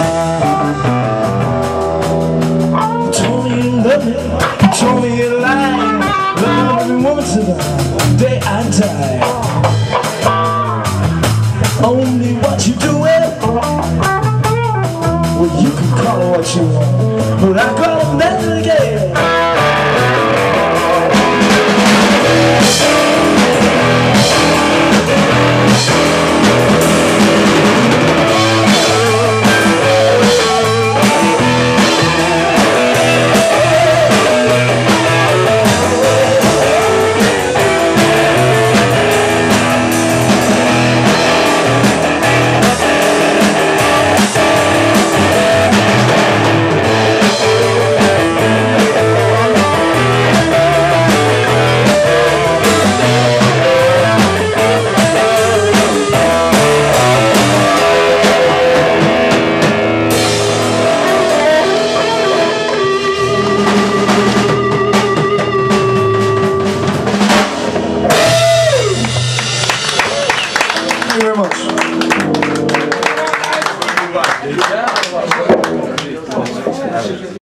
uh,